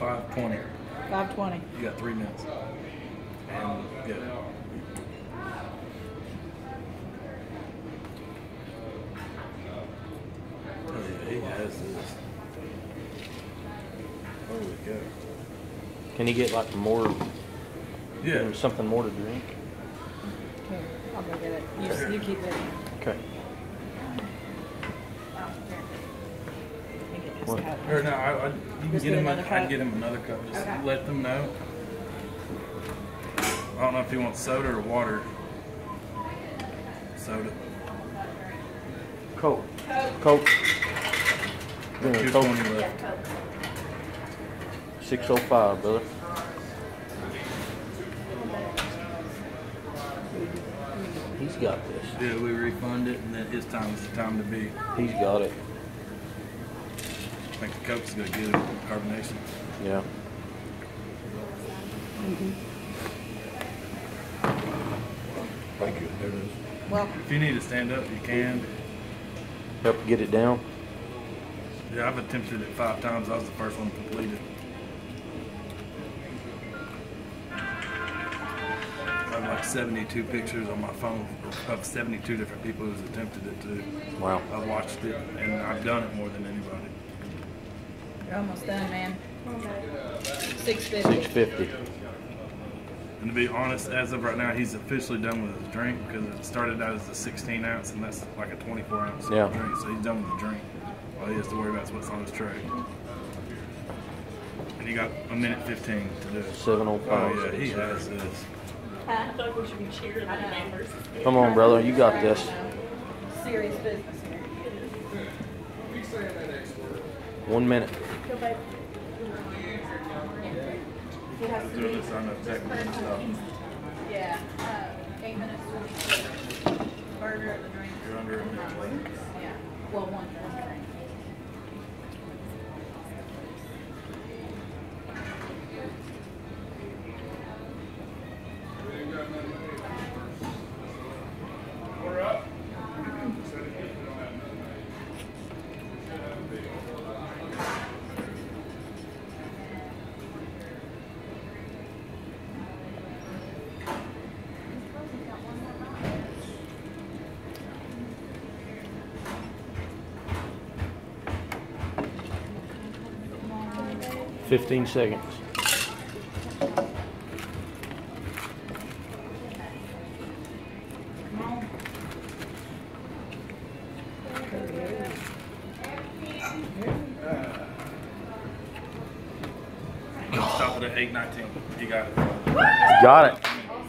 five twenty. Five twenty. You got three minutes. And yeah. Oh yeah, he has this. Holy cow. Can you get like more, Yeah. something more to drink? Here, I'll go get it. You, you keep it. Okay. What? cup. Or no, I, I you can get get him. A, another I'd cup? get him another cup. Just Okay. let them know. I don't know if he wants soda or water. Soda. Coke. Coke. Give me a Two Coke. left. Six oh five, brother. He's got this. Yeah, we refund it, and then his time is the time to be. He's got it. I think the Coke is gonna get him carbonation. Yeah. Mm-hmm. Thank you. There it is. Well, If you need to stand up, you can. Help get it down. Yeah, I've attempted it five times. I was the first one to complete it. I have like 72 pictures on my phone of 72 different people who's attempted it too. Wow. I've watched it and I've done it more than anybody. You're almost done, man. Six Six fifty. fifty. And to be honest, as of right now, he's officially done with his drink because it started out as a 16 ounce and that's like a 24 ounce Yeah. drink. So he's done with the drink. All he has to worry about is what's on his tray. And he got a minute 15 to do it. Seven oh Oh five. yeah, he has this. I feel like we should be cheering the members. Come on, brother. You got this. Serious business here. One minute. He has to Do this on the technical stuff. yeah, uh, eight minutes be burger at the drink. You're under a minute. Yeah, well, one drink. Fifteen seconds. Stop it at 819. You got it. Got it.